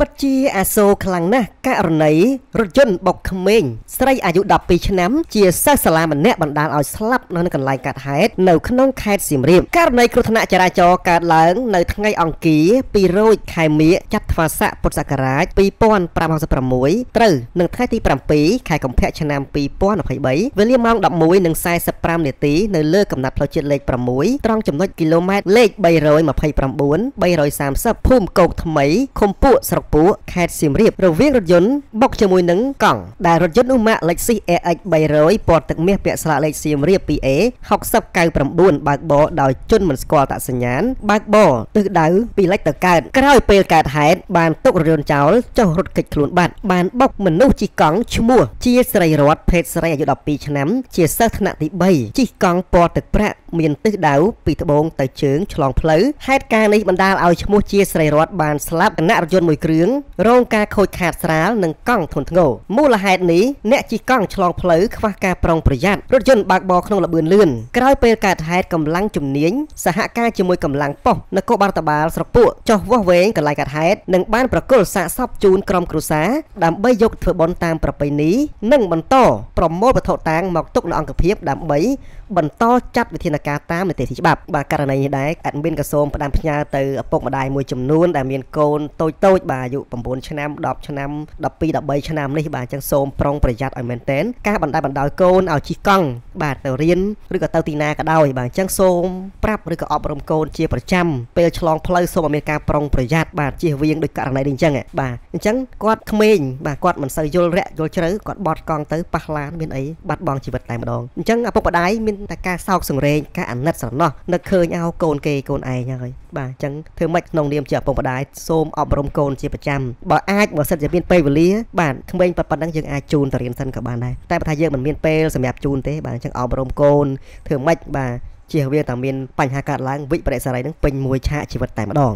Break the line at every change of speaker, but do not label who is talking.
ពិតជាអាសូរខ្លាំងណាស់ករណីរថយន្តបុកក្មេងស្រីអាយុ12ឆ្នាំជាសិស្សសាលាម្នាក់បណ្ដាលឲ្យស្លាប់នៅកន្លែងកាត់ហេតុនៅក្នុងខេត្តសៀមរាបករណីគ្រោះថ្នាក់ចរាចរណ៍កើតឡើងនៅថ្ងៃអង្គារ2រោចខែមិញចត្វាស័កពុទ្ធសករាជ2566ត្រូវនឹងថ្ងៃទី7ខែកុម្ភៈឆ្នាំ2023វេលាម៉ោង11:45នាទីនៅលើកំណត់ផ្លូវជាតិលេខ6ត្រង់ចំណុចគីឡូម៉ែត្រលេខ329 330ភូមិគោកថ្មីឃុំពួកស្រុកពួកខេត្តសៀមរាបរវាងរថយន្តបុកជាមួយនឹងកង់ដែលរថយន្តនោះម៉ាក Lexus AX 300ពណ៌ទឹកមាសពាក់ស្លាកលេខសៀមរាប 2A 6099បើកបរដោយជនមិនស្គាល់តាក់សញ្ញាណបើកបរទិសដៅពីលិចទៅកើតក្រោយពេលកើតហេតុបានទុករថយន្តចោលចុះរត់គេចខ្លួនបាត់បានបុកមនុស្សជិះកង់ឈ្មោះជាស្រីរតភេទស្រីអាយុ12ឆ្នាំ ជាសិស្សថ្នាក់ទី3ជិះកង់ពណ៌ទឹកប្រាក់មានទិសដៅពីត្បូងទៅជើងឆ្លងផ្លូវហេតុការណ៍នេះបណ្ដាលឲ្យឈ្មោះជាស្រីរតបានស្លាប់គណៈរថយន្តមួយគ្រឿងរងការខូចខាតស្រាលនិងកង់ធ្ងន់ធ្ងរមូលហេតុនេះអ្នកជិះកង់ឆ្លងផ្លូវខ្វះការប្រុងប្រយ័ត្នរថយន្តបើកបរក្នុងល្បឿនលឿនក្រោយពេលកើតហេតុកម្លាំងជំនាញសហការជាមួយកម្លាំងប៉ុស្តិ៍នគរបាលបាលស្រុកពួកចុះវាស់វែងកន្លែងកើតហេតុនិងបានប្រគល់សាកសពជូនក្រុមគ្រួសារដើម្បីយកធ្វើបុណ្យតាមប្រពៃណីនិងបន្តប្រមូលវត្ថុតាងមកទុកនៅអង្គភាពដើម្បីបន្តចាត់វិធានការតាមនីតិច្បាប់បាទករណីនេះដែរអេដមីនក៏សូមផ្ដាំផ្ញើទៅឪពុកម្ដាយមួយចំនួនដែលមានកូនតូចតូចបាទអាយុ9ឆ្នាំ10ឆ្នាំ12 13ឆ្នាំនេះបាទអញ្ចឹងសូមប្រុងប្រយ័ត្នឲ្យមែនតែនការបណ្ដាបណ្ដោយកូនឲ្យជិះកង់ បាទទៅរៀនឬក៏ទៅទីណាក៏ដោយបាទអញ្ចឹងសូមប្រាប់ឬក៏អប់រំកូនជាប្រចាំពេលឆ្លងផ្លូវសូមឲ្យមានការប្រុងប្រយ័ត្នបាទជៀសវាងដោយករណីនេះអញ្ចឹងបាទអញ្ចឹងគាត់ក្មេងបាទគាត់មិនសូវយល់រាក់យល់ជ្រៅគាត់បត់កង់ទៅប៉ះឡានមានអីបាត់បង់ជីវិតតែម្ដងអញ្ចឹងឪពុកម្ដាយមានតែការសោកសង្រេងការអាណិតស្រណោះនឹកឃើញអោកូនគេកូនឯងហើយបាទអញ្ចឹងធ្វើម៉េចក្នុងនាមជាឪពុកម្ដាយសូមអប់រំកូនជាប្រចាំបើអាចបើសិនជាមានពេលវេលាបាទក្មេងប៉ុណ្ណឹងយើងអាចជូនទៅរៀនសិនក៏បានដែរតែបើថាយើងមិនមានពេលសម្រាប់ជូនទេបាទអញ្ចឹងអប់រំកូនធ្វើម៉េចបាទជៀសវាងតែមានបញ្ហាកើតឡើងវិបរិសារីនឹងពេញមួយឆាកជីវិតតែម្ដង